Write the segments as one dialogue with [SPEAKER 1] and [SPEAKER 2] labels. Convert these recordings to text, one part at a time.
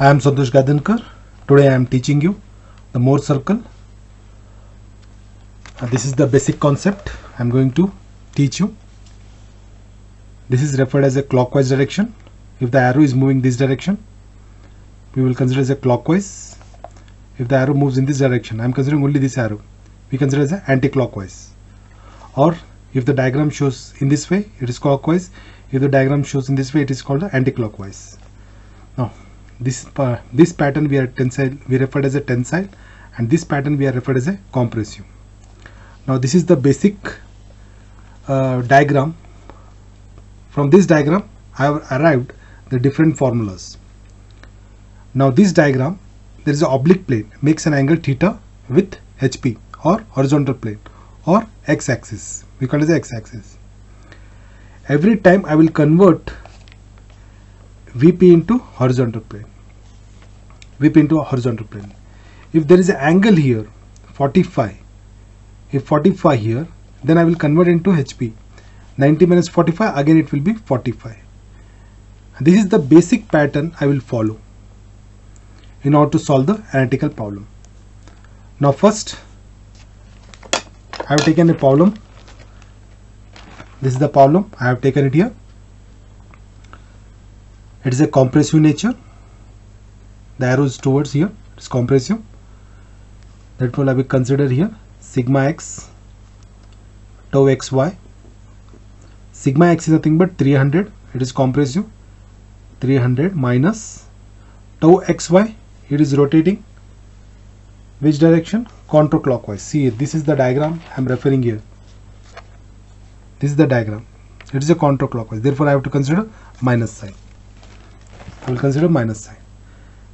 [SPEAKER 1] I am Santosh Gaidhankar. Today I am teaching you the Mohr circle. Uh, this is the basic concept I am going to teach you. This is referred as a clockwise direction. If the arrow is moving this direction, we will consider as a clockwise. If the arrow moves in this direction, I am considering only this arrow. We consider as a anti-clockwise. Or if the diagram shows in this way, it is clockwise. If the diagram shows in this way, it is called anti-clockwise. Now, this uh, this pattern we are tensile we referred as a tensile, and this pattern we are referred as a compressive. Now, this is the basic uh, diagram. From this diagram, I have arrived the different formulas. Now, this diagram there is an oblique plane makes an angle theta with HP or horizontal plane or x-axis. We call it the x-axis. Every time I will convert VP into horizontal plane. VP into horizontal plane. If there is an angle here, 45, if 45 here, then I will convert into HP. 90 minus 45, again it will be 45. This is the basic pattern I will follow in order to solve the analytical problem. Now first, I have taken a problem. This is the problem. I have taken it here. It is a compressive nature. The arrow is towards here. It's compressive. I will consider here sigma x tau xy. Sigma x is nothing but 300. It is compressive. 300 minus tau xy. It is rotating. Which direction? Counterclockwise. See, this is the diagram I am referring here. This is the diagram. It is a counterclockwise. Therefore, I have to consider minus sign. I will consider minus sign.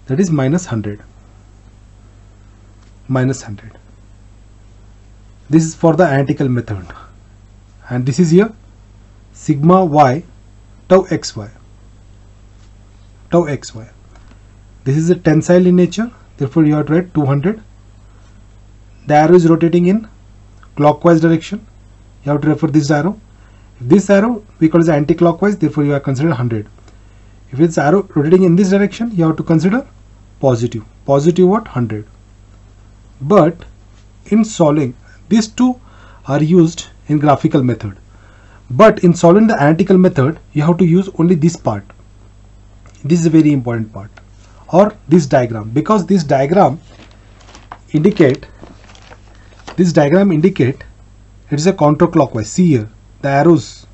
[SPEAKER 1] That is minus 100. Minus 100. This is for the analytical method. And this is here sigma y tau xy. Tau xy. This is a tensile in nature. Therefore, you have to write 200. The arrow is rotating in clockwise direction. You have to refer this arrow. If this arrow we call anti-clockwise, therefore you are considered 100. If it's arrow rotating in this direction, you have to consider positive. Positive what? 100. But in solving, these two are used in graphical method. But in solving the analytical method, you have to use only this part. This is a very important part. Or this diagram. Because this diagram indicate, this diagram indicate it is a counterclockwise. See here, the arrows,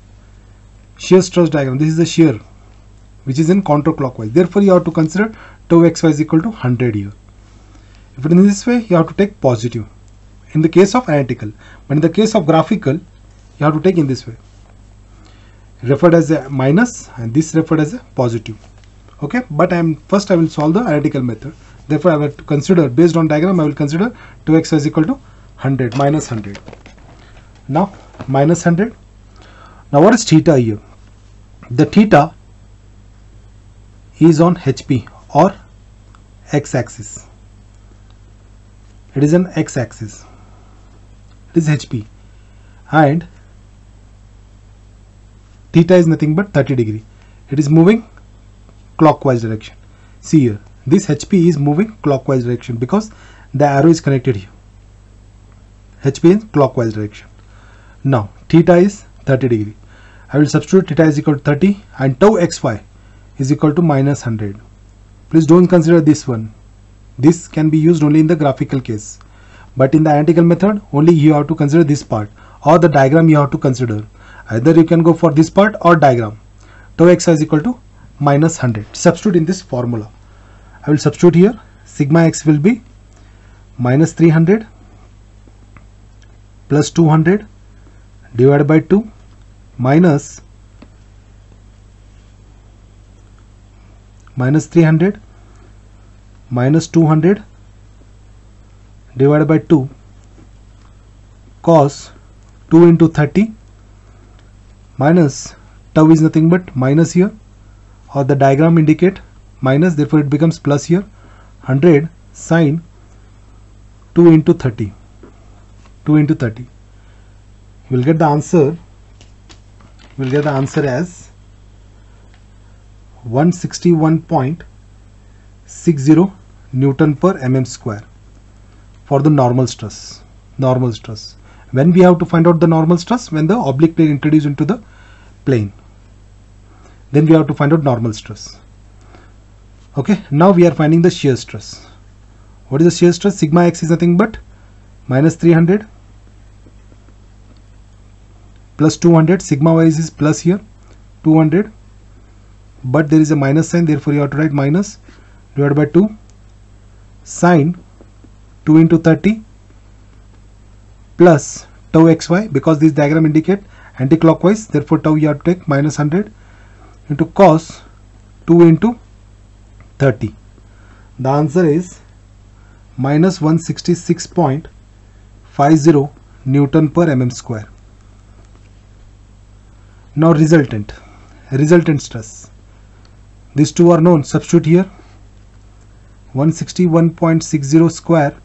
[SPEAKER 1] shear stress diagram. This is the shear which is in counterclockwise. Therefore, you have to consider tau xy is equal to 100 here. If it is in this way, you have to take positive. In the case of analytical, but in the case of graphical, you have to take in this way. Referred as a minus and this referred as a positive. Okay, but I am first I will solve the analytical method. Therefore, I will consider based on diagram. I will consider 2x is equal to 100 minus 100. Now minus 100. Now what is theta here? The theta is on HP or x-axis. It is an x-axis. It is HP and theta is nothing but 30 degree. It is moving clockwise direction. See here, this HP is moving clockwise direction because the arrow is connected here. HP is clockwise direction. Now theta is 30 degree. I will substitute theta is equal to 30 and tau xy is equal to minus 100. Please don't consider this one. This can be used only in the graphical case. But in the analytical method, only you have to consider this part or the diagram you have to consider. Either you can go for this part or diagram. Tau xy is equal to minus 100. Substitute in this formula. I will substitute here. Sigma x will be minus 300 plus 200 divided by 2 minus minus 300 minus 200 divided by 2 cos 2 into 30 minus tau is nothing but minus here or the diagram indicate minus therefore it becomes plus here. 100 sine 2 into 30 2 into 30 you will get the answer will get the answer as 60 Newton per mm square for the normal stress normal stress. When we have to find out the normal stress when the oblique plane introduced into the plane then we have to find out normal stress. Okay now we are finding the shear stress. What is the shear stress? Sigma x is nothing but minus 300 plus 200 sigma y is plus here 200 but there is a minus sign therefore you have to write minus divided by 2 sine 2 into 30 plus tau xy because this diagram indicate anti-clockwise therefore tau you have to take minus 100 into cos 2 into 30 the answer is minus 166.50 newton per mm square. Now resultant. Resultant stress these two are known. Substitute here. 161.60 square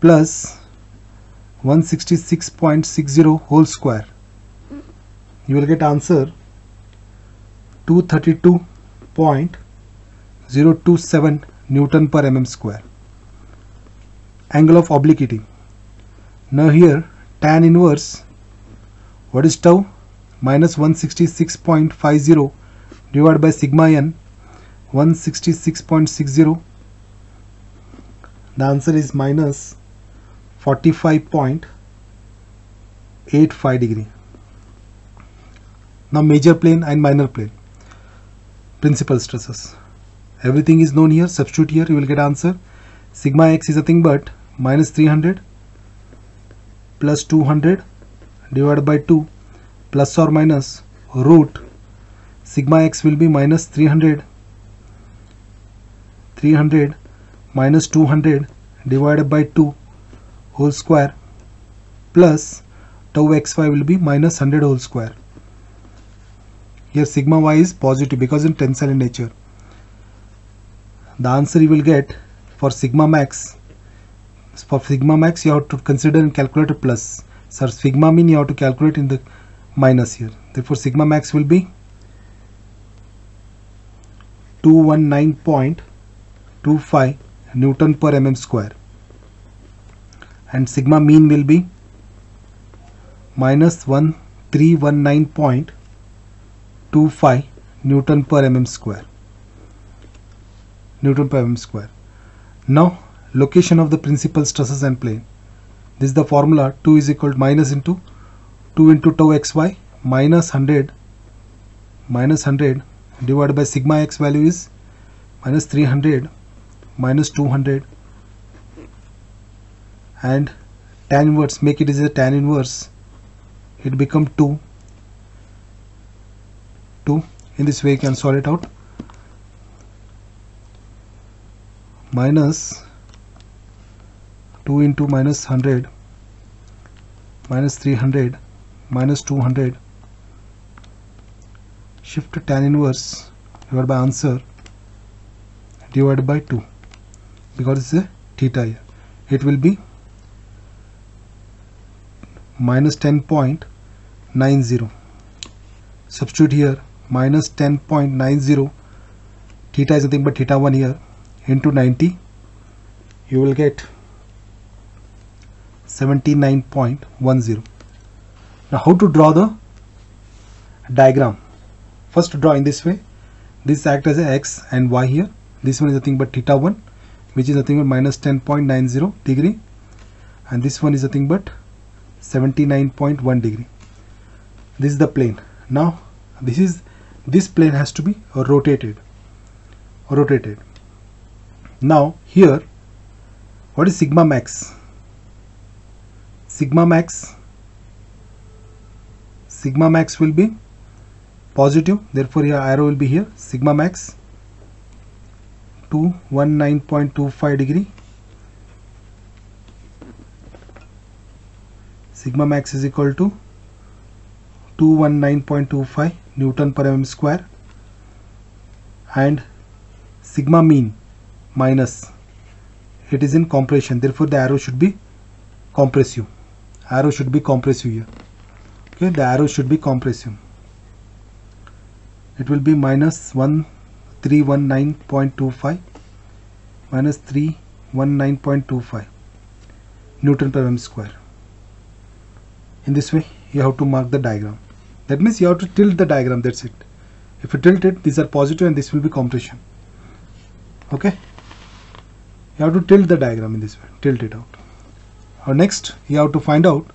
[SPEAKER 1] plus 166.60 whole square. You will get answer 232.027 Newton per mm square. Angle of obliquity. Now here tan inverse. What is tau? Minus 166.50 divided by sigma n 166.60 the answer is minus 45.85 degree. Now major plane and minor plane. Principal stresses. Everything is known here substitute here you will get answer. Sigma x is nothing but minus 300 plus 200 divided by 2 plus or minus root sigma x will be minus 300 300 minus 200 divided by 2 whole square plus tau xy will be minus 100 whole square. Here sigma y is positive because in tensile in nature. The answer you will get for sigma max for sigma max you have to consider and calculate a plus. So sigma mean you have to calculate in the minus here. Therefore sigma max will be 219.25 Newton per mm square. And sigma mean will be minus 1319.25 Newton per mm square. Newton per mm square. Now location of the principal stresses and plane. This is the formula 2 is equal to minus into 2 into tau xy minus 100 minus 100 divided by sigma x value is minus 300 minus 200 and tan inverse make it is a tan inverse it become 2 2 in this way you can solve it out. Minus 2 into minus 100 minus 300 minus 200 shift tan inverse. Divided by answer. Divided by 2 because it's a theta here. It will be minus 10.90 substitute here. Minus 10.90 theta is nothing but theta 1 here. Into 90 you will get 79.10 now how to draw the diagram first draw in this way. This act as a x and y here. This one is nothing but theta 1 which is nothing but minus 10.90 degree. And this one is nothing but 79.1 degree. This is the plane. Now this is this plane has to be rotated. Rotated. Now here what is sigma max? Sigma max sigma max will be positive. Therefore your arrow will be here. Sigma max to 19.25 degree. Sigma max is equal to 219.25 Newton per mm square and sigma mean minus. It is in compression. Therefore the arrow should be compressive. Arrow should be compressive here. Okay the arrow should be compressive it will be minus 1319.25 minus 319.25 Newton per mm square. In this way you have to mark the diagram. That means you have to tilt the diagram that's it. If you tilt it these are positive and this will be compression. Okay. You have to tilt the diagram in this way. Tilt it out. Or next you have to find out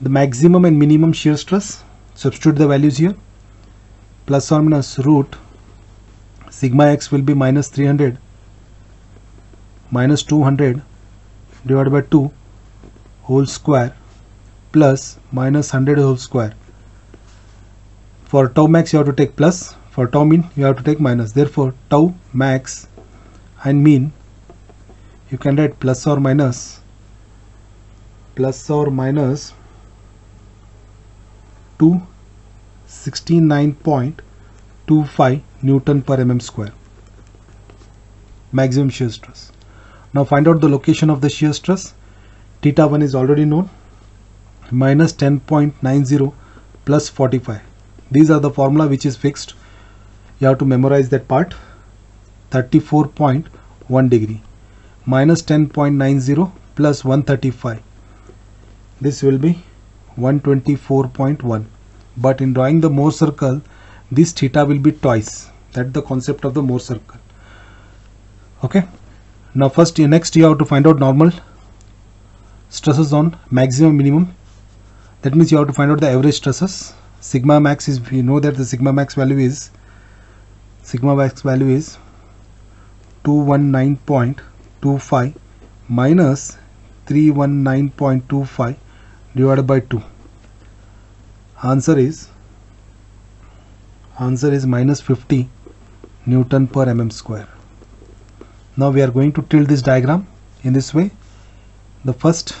[SPEAKER 1] the maximum and minimum shear stress. Substitute the values here. Plus or minus root sigma x will be minus 300 minus 200 divided by 2 whole square plus minus 100 whole square. For tau max you have to take plus, for tau mean you have to take minus. Therefore tau max and mean you can write plus or minus plus or minus 269.25 Newton per mm square maximum shear stress. Now find out the location of the shear stress. Theta 1 is already known minus 10.90 plus 45. These are the formula which is fixed. You have to memorize that part. 34.1 degree minus 10.90 plus 135. This will be 124.1 but in drawing the Mohr circle this theta will be twice. That's the concept of the Mohr circle. Okay? Now first next you have to find out normal stresses on maximum minimum. That means you have to find out the average stresses. Sigma max is we know that the sigma max value is sigma max value is 219.25 minus 319.25 divided by 2 answer is answer is minus 50 newton per mm square. Now we are going to tilt this diagram in this way. The first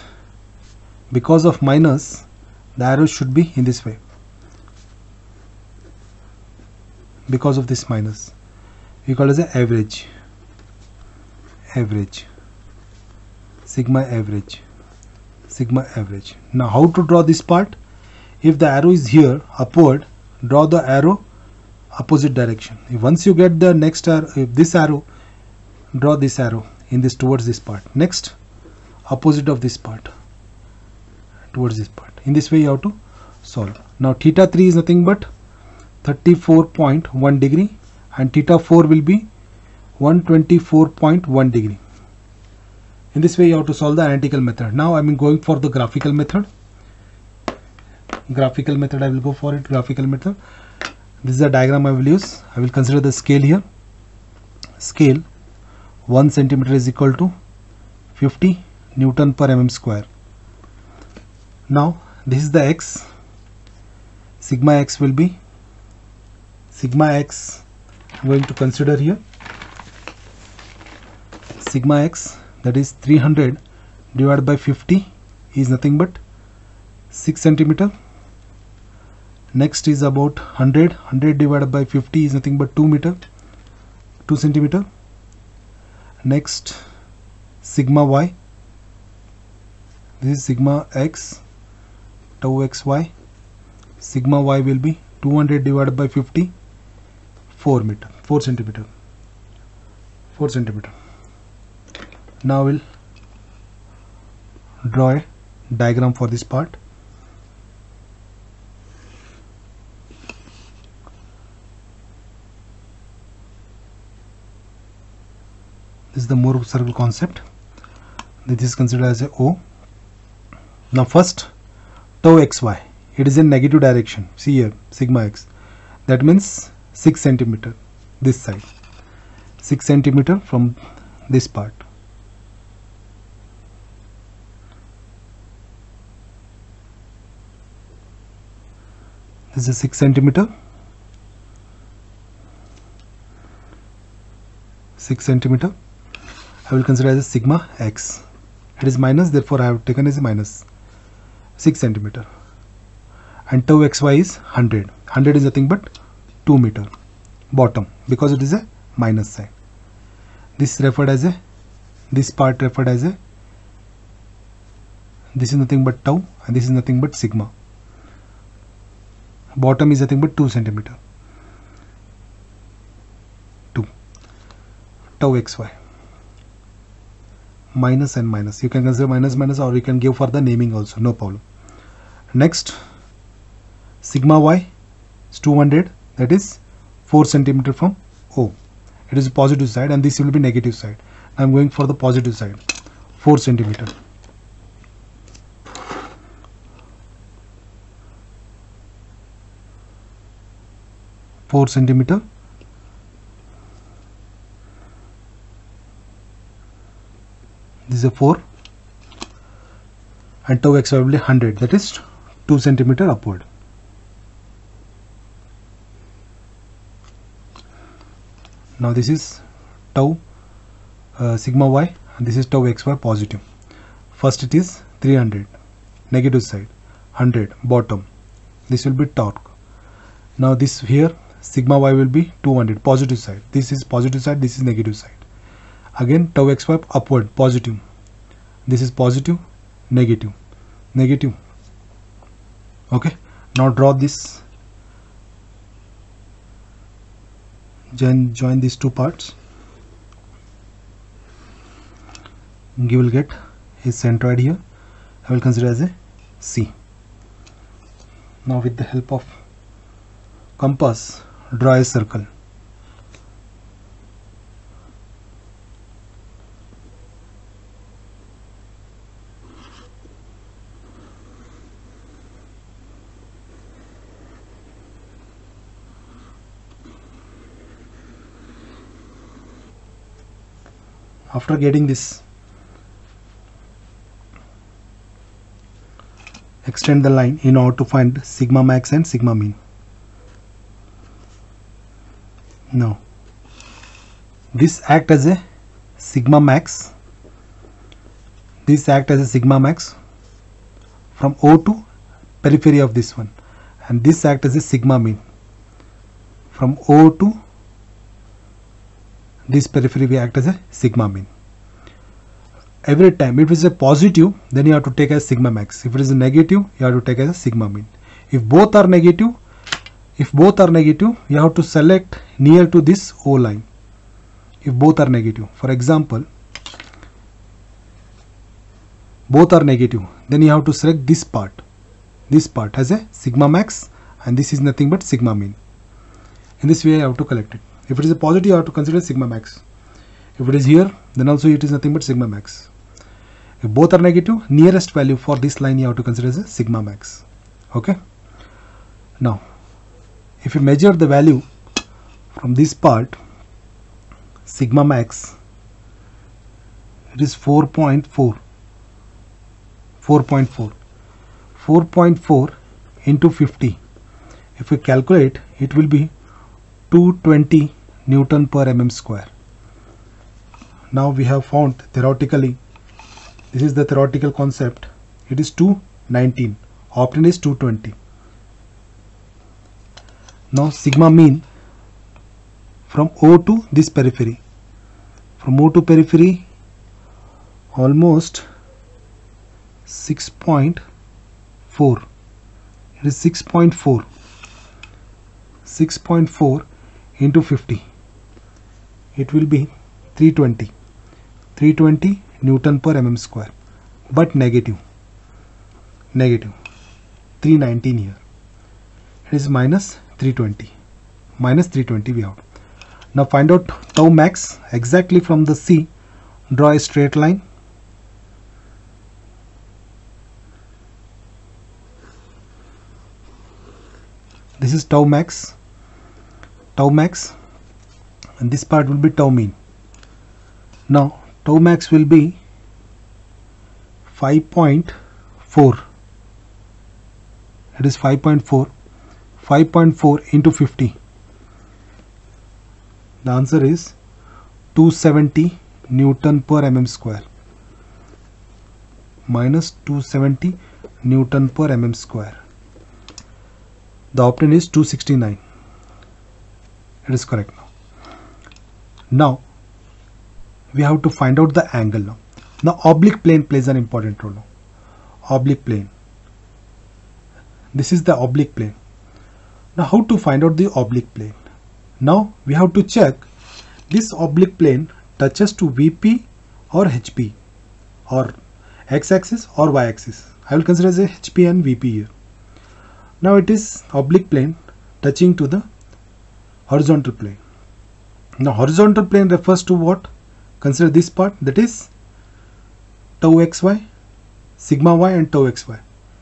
[SPEAKER 1] because of minus the arrow should be in this way. Because of this minus. We call as average. Average. Sigma average. Sigma average. Now how to draw this part if the arrow is here upward draw the arrow opposite direction. Once you get the next arrow if this arrow draw this arrow in this towards this part. Next opposite of this part. Towards this part. In this way you have to solve. Now theta 3 is nothing but 34.1 degree and theta 4 will be 124.1 degree. In this way you have to solve the analytical method. Now I'm going for the graphical method graphical method I will go for it graphical method. This is a diagram I will use. I will consider the scale here. Scale 1 centimeter is equal to 50 Newton per mm square. Now this is the x. Sigma x will be sigma x I'm going to consider here. Sigma x that is 300 divided by 50 is nothing but 6 centimeter next is about 100 100 divided by 50 is nothing but 2 meter. 2 centimeter. Next sigma y. This is sigma x. Tau xy sigma y will be 200 divided by 50 4 meter. 4 centimeter. 4 centimeter. Now we'll draw a diagram for this part this is the Mohr circle concept. This is considered as a O. Now first tau xy. It is in negative direction. See here sigma x. That means 6 centimeter this side. 6 centimeter from this part. This is 6 centimeter. 6 centimeter I will consider as a sigma x. It is minus, therefore I have taken as a minus 6 centimeter. And tau xy is 100. 100 is nothing but 2 meter bottom because it is a minus sign. This referred as a, this part referred as a, this is nothing but tau and this is nothing but sigma. Bottom is nothing but 2 centimeter. 2 tau xy. Minus and minus. You can consider minus minus or you can give for the naming also. No problem. Next sigma y is 200 that is 4 centimeter from O. It is positive side and this will be negative side. I'm going for the positive side. 4 centimeter. Four centimeter is a 4 and tau x will be 100 that is 2 centimeter upward. Now this is tau uh, sigma y and this is tau xy positive. First it is 300 negative side 100 bottom. This will be torque. Now this here sigma y will be 200 positive side. This is positive side this is negative side. Again tau xy upward positive this is positive negative. Negative. Okay? Now draw this. Join join these two parts. You will get his centroid here. I will consider as a C. Now with the help of compass draw a circle after getting this extend the line in order to find sigma max and sigma mean now this act as a sigma max this act as a sigma max from O to periphery of this one and this act as a sigma mean from O to this periphery we act as a sigma mean. Every time if it is a positive then you have to take as sigma max. If it is a negative you have to take as a sigma mean. If both are negative if both are negative you have to select near to this O line if both are negative. For example both are negative then you have to select this part. This part has a sigma max and this is nothing but sigma mean. In this way you have to collect it if it is a positive you have to consider sigma max. If it is here then also it is nothing but sigma max. If both are negative nearest value for this line you have to consider as a sigma max. Okay? Now if you measure the value from this part sigma max it is 4.4 4.4 4.4 into 50 if we calculate it will be 220 Newton per mm square. Now we have found theoretically this is the theoretical concept. It is 219 obtained is 220 now sigma mean from O to this periphery. From O to periphery almost 6.4 it is 6.4 6.4 into 50 it will be 320 320 Newton per mm square. But negative. Negative. 319 here. It is minus 320 minus 320 we have. Now find out tau max exactly from the C. Draw a straight line. This is tau max. Tau max and this part will be tau mean now tau max will be 5.4 it is 5.4 5.4 into 50 the answer is 270 Newton per mm square. Minus 270 Newton per mm square. The option is 269 it is correct now now we have to find out the angle now now oblique plane plays an important role now oblique plane this is the oblique plane now how to find out the oblique plane now we have to check this oblique plane touches to VP or HP or x-axis or y-axis. I will consider as a HP and VP here. Now it is oblique plane touching to the horizontal plane. Now horizontal plane refers to what? Consider this part that is tau xy, sigma y and tau xy.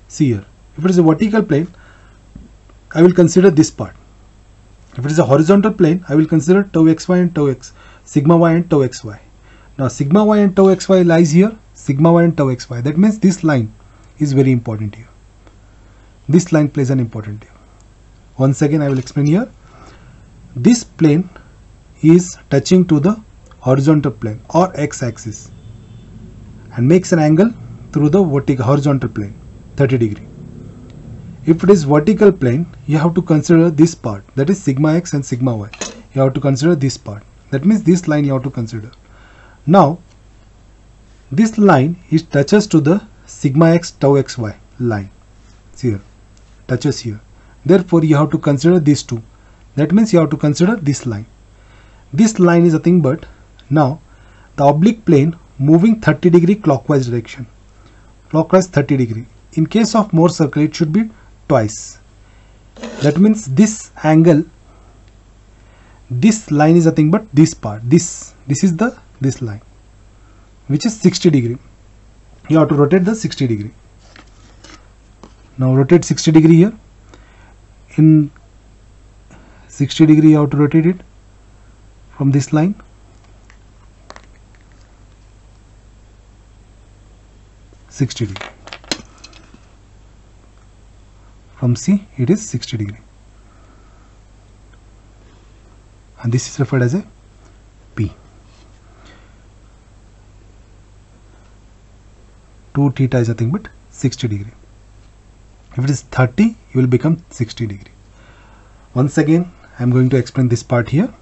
[SPEAKER 1] See here. If it is a vertical plane, I will consider this part. If it is a horizontal plane, I will consider tau xy and tau x, sigma y and tau xy. Now sigma y and tau xy lies here, sigma y and tau xy. That means this line is very important here. This line plays an important here. Once again I will explain here. This plane is touching to the horizontal plane or x-axis and makes an angle through the vertical horizontal plane 30 degree. If it is vertical plane, you have to consider this part that is sigma x and sigma y. You have to consider this part. That means this line you have to consider. Now, this line is touches to the sigma x tau xy line. Here, touches here. Therefore, you have to consider these two. That means you have to consider this line. This line is nothing but now the oblique plane moving 30 degree clockwise direction. Clockwise 30 degree. In case of Mohr circle, it should be twice. That means this angle, this line is nothing but this part. This, this is the this line, which is 60 degree. You have to rotate the 60 degree. Now rotate 60 degree here. In 60 degree, you have to rotate it from this line Sixty degree. From C, it is sixty degree, and this is referred as a P. Two theta is nothing but sixty degree. If it is thirty, you will become sixty degree. Once again, I am going to explain this part here.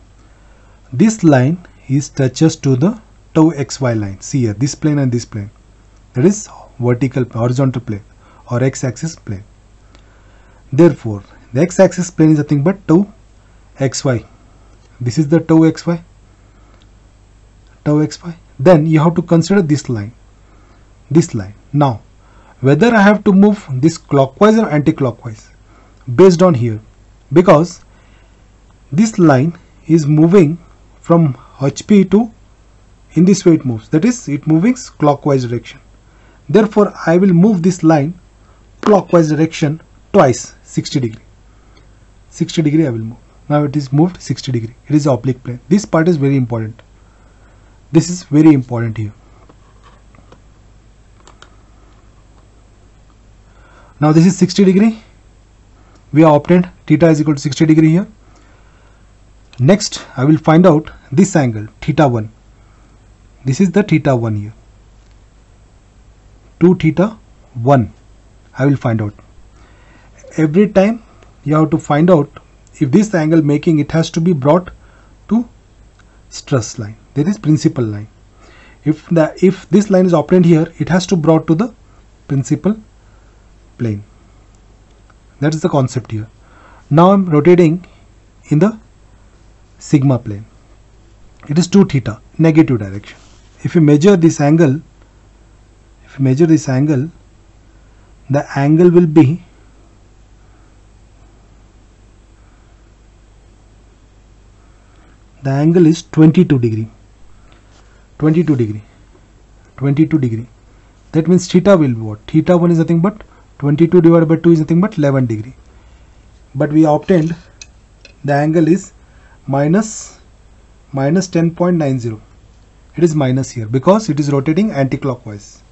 [SPEAKER 1] This line is touches to the tau xy line. See here, this plane and this plane. That is vertical horizontal plane or x-axis plane. Therefore, the x-axis plane is nothing but tau xy. This is the tau xy. Tau xy. Then you have to consider this line. This line. Now, whether I have to move this clockwise or anti-clockwise based on here because this line is moving from HP to in this way it moves. That is it moving clockwise direction. Therefore I will move this line clockwise direction twice 60 degree. 60 degree I will move. Now it is moved 60 degree. It is oblique plane. This part is very important. This is very important here. Now this is 60 degree. We have obtained theta is equal to 60 degree here next I will find out this angle theta 1 this is the theta 1 here. 2 theta 1 I will find out. Every time you have to find out if this angle making it has to be brought to stress line. That is principal line. If the if this line is obtained here it has to brought to the principal plane. That is the concept here. Now I'm rotating in the sigma plane. It is 2 theta negative direction. If you measure this angle if you measure this angle the angle will be the angle is 22 degree. 22 degree. 22 degree. That means theta will be what? Theta 1 is nothing but 22 divided by 2 is nothing but 11 degree. But we obtained the angle is minus minus 10.90 it is minus here because it is rotating anti-clockwise.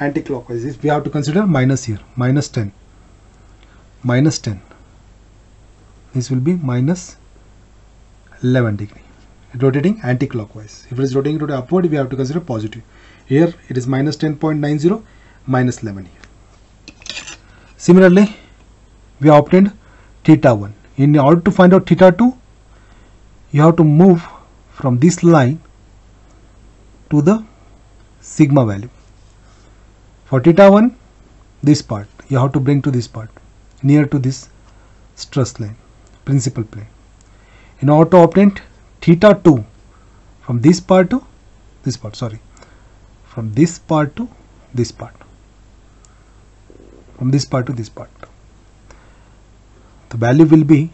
[SPEAKER 1] Anti-clockwise we have to consider minus here minus 10 minus 10 this will be minus 11 degree. Rotating anti-clockwise. If it is rotating to the upward we have to consider positive. Here it is minus 10.90 minus 11 here. Similarly we have obtained theta 1 in order to find out theta 2 you have to move from this line to the sigma value. For theta 1 this part you have to bring to this part near to this stress line principal plane. In order to obtain theta 2 from this part to this part sorry from this part to this part from this part to this part. The value will be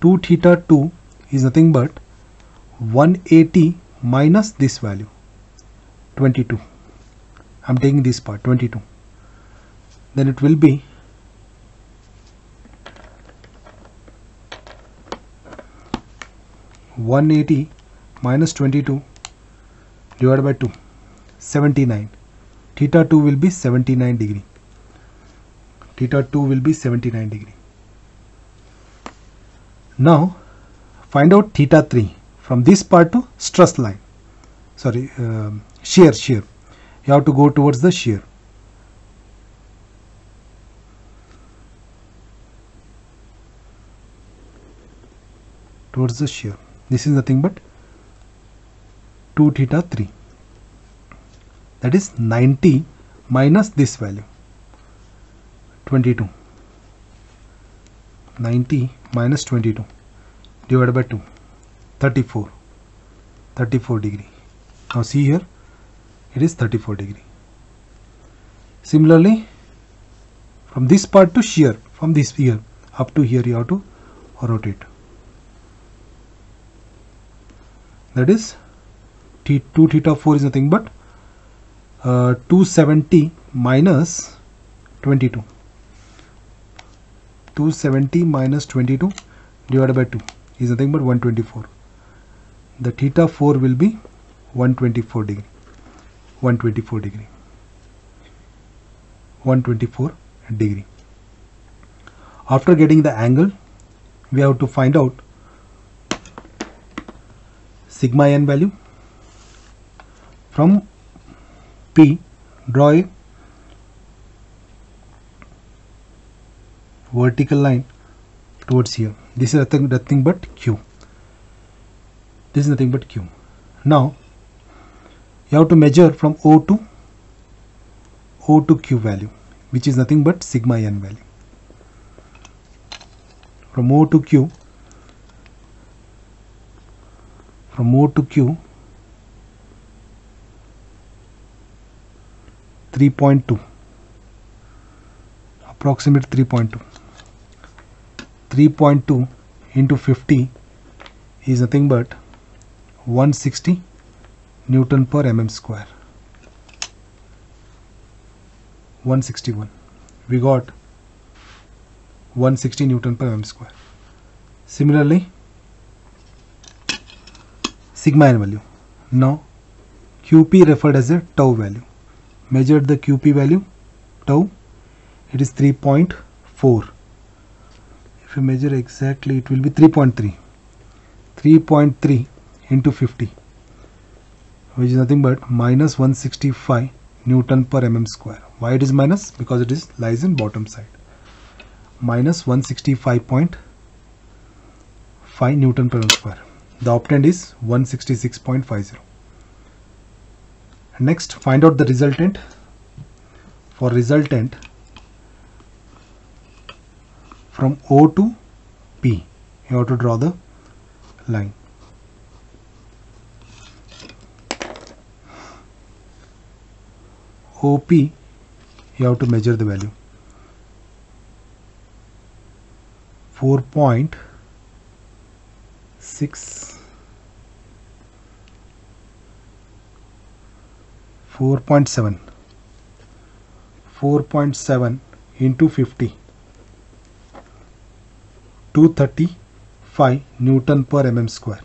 [SPEAKER 1] 2 theta 2 is nothing but 180 minus this value 22 I'm taking this part 22 then it will be One eighty minus twenty two divided by two 79 theta 2 will be 79 degree. Theta 2 will be 79 degree. Now find out theta 3 from this part to stress line. Sorry um, shear shear. You have to go towards the shear. Towards the shear. This is nothing but 2 theta 3 that is 90 minus this value 22 90 minus 22 divided by 2 34 34 degree. Now see here it is 34 degree. Similarly from this part to shear from this here up to here you have to rotate. That is t 2 theta 4 is nothing but uh, 270 minus 22 270 minus 22 divided by 2 is nothing but 124 the theta 4 will be 124 degree. 124 degree. 124 degree. After getting the angle we have to find out sigma n value from P draw a vertical line towards here this is nothing, nothing but q. This is nothing but q. Now you have to measure from o to o to q value which is nothing but sigma n value. From o to q from o to q 3.2 approximate 3.2 3.2 into 50 is nothing but 160 Newton per mm square. 161 we got 160 Newton per mm square. Similarly sigma n value. Now QP referred as a tau value. Measured the QP value tau it is 3.4 if you measure exactly it will be 3.3 3.3 into 50 which is nothing but minus 165 Newton per mm square. Why it is minus? Because it is lies in bottom side. Minus 165.5 Newton per mm square. The obtained is 166.50 next find out the resultant. For resultant from O to P. You have to draw the line. OP you have to measure the value. 4.6 4.7 4.7 into 50 235 Newton per mm square.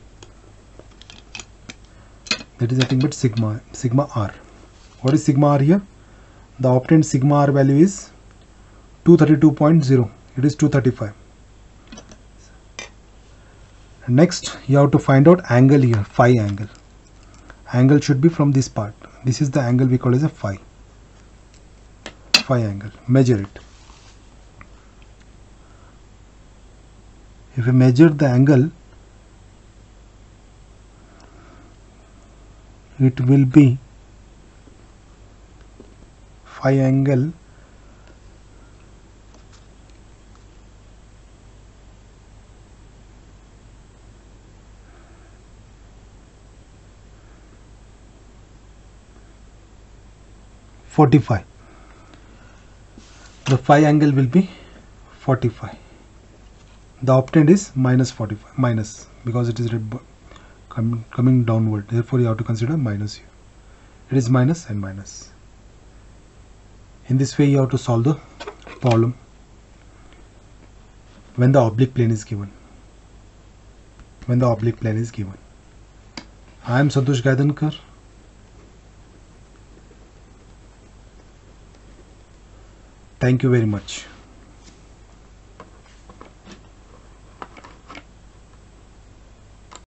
[SPEAKER 1] That is nothing but sigma sigma r. What is sigma r here? The obtained sigma r value is 232.0 it is 235 next you have to find out angle here phi angle. Angle should be from this part. This is the angle we call as a phi. Phi angle. Measure it if we measure the angle it will be phi angle 45 the phi angle will be 45 the obtained is minus 45 minus because it is com coming downward. Therefore you have to consider minus here. It is minus and minus. In this way you have to solve the problem when the oblique plane is given. When the oblique plane is given. I am Santosh Gaidhankar. Thank you very much